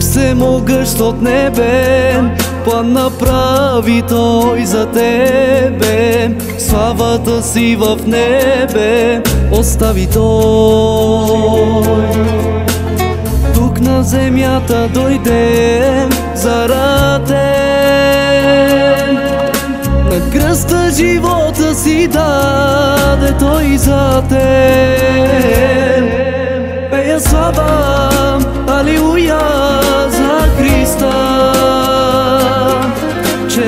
всемогъщ от небе План направи Той за тебе. Славата си в небе остави Той Тук на земята дойде зараде На кръста живота си даде Той за теб. Пея слава, алилуя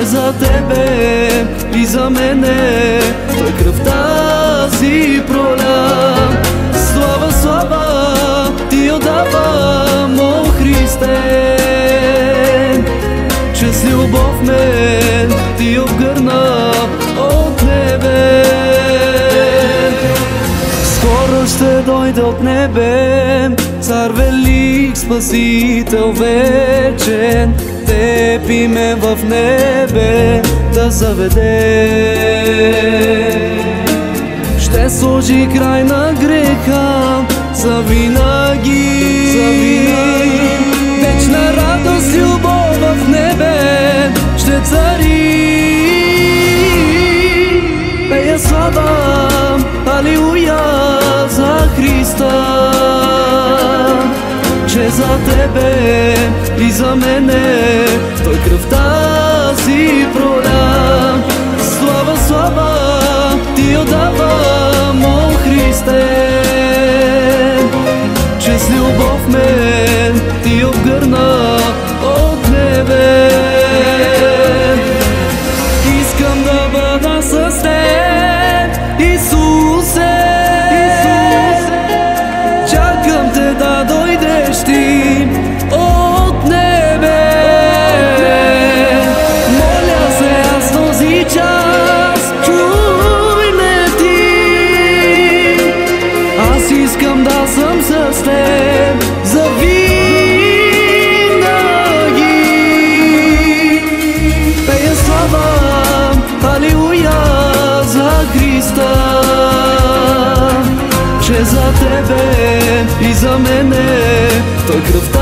за тебе и за мене любов мен ти обгърна от небе Скоро ще дойде от небе Цар велик, спасител вечен теб име в небе да заведе. Ще сложи край на греха за винаги. Слава, алилуя за Христа. Че за тебе и за мене Той кръвта си проля. Слава, слава ти отдавам, о Христе. Че с любов мен ти обгърна от небе. Искам да бъда с теб, Христа че за тебе и за мене той кръвта